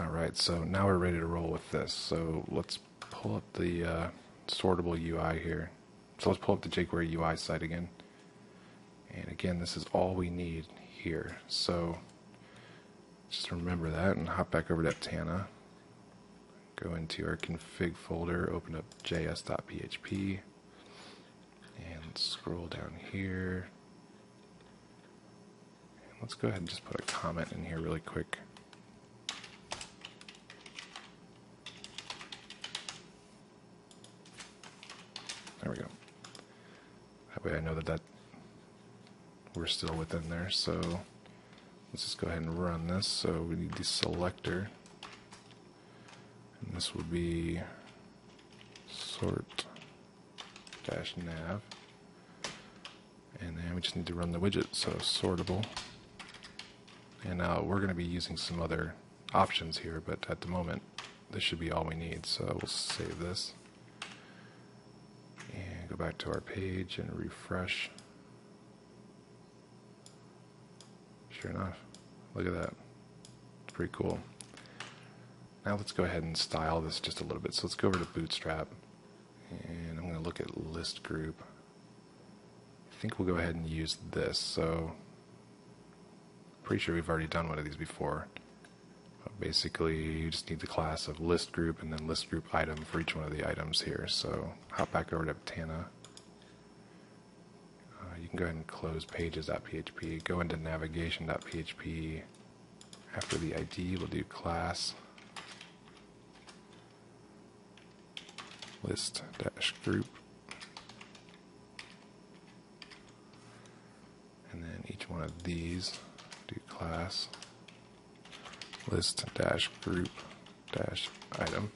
Alright, so now we're ready to roll with this. So let's pull up the uh, sortable UI here. So let's pull up the jQuery UI site again. And again, this is all we need here. So just remember that and hop back over to Aptana. Go into our config folder, open up js.php, and scroll down here. Let's go ahead and just put a comment in here really quick. There we go. That way I know that, that we're still within there. So let's just go ahead and run this. So we need the selector. And this will be sort dash nav. And then we just need to run the widget, so sortable. And now we're going to be using some other options here, but at the moment, this should be all we need. So we'll save this go back to our page and refresh. Sure enough, look at that. It's pretty cool. Now let's go ahead and style this just a little bit. So let's go over to Bootstrap and I'm going to look at list group. I think we'll go ahead and use this. So pretty sure we've already done one of these before. Basically, you just need the class of list group and then list group item for each one of the items here. So hop back over to Aptana. Uh, you can go ahead and close pages.php, go into navigation.php. After the ID, we'll do class list dash group. And then each one of these, do class list dash group dash item.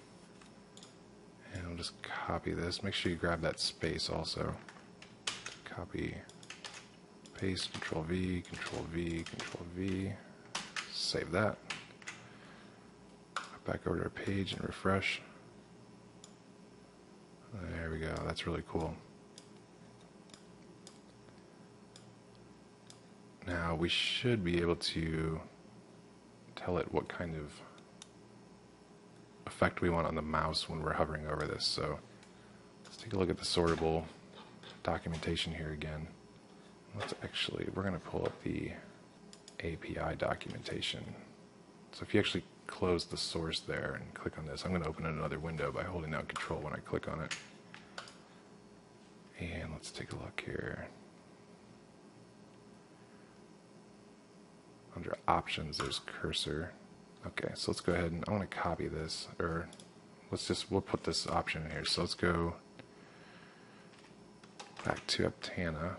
And I'll just copy this. Make sure you grab that space also. Copy, paste, control V, control V, control V. Save that. Back over to our page and refresh. There we go. That's really cool. Now we should be able to tell it what kind of effect we want on the mouse when we're hovering over this. So let's take a look at the sortable documentation here again. Let's actually, we're going to pull up the API documentation. So if you actually close the source there and click on this, I'm going to open another window by holding down control when I click on it. And let's take a look here. Under options, there's cursor. Okay, so let's go ahead and I want to copy this, or let's just, we'll put this option in here. So let's go back to Aptana.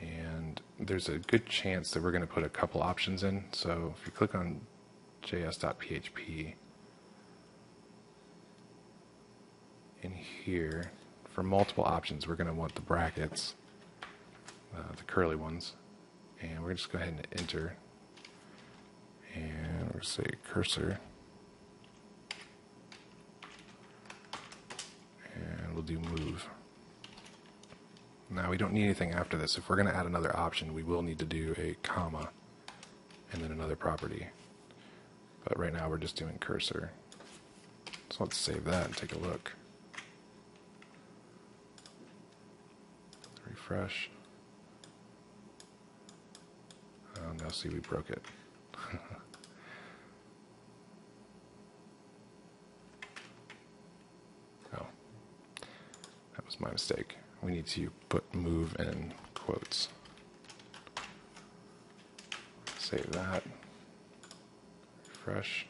And there's a good chance that we're going to put a couple options in. So if you click on js.php, in here, for multiple options, we're going to want the brackets, uh, the curly ones, and we're just go ahead and enter. And we'll say cursor. And we'll do move. Now we don't need anything after this. If we're going to add another option we will need to do a comma and then another property. But right now we're just doing cursor. So let's save that and take a look. Refresh Now see, we broke it. oh, that was my mistake. We need to put move in quotes. Save that. Refresh.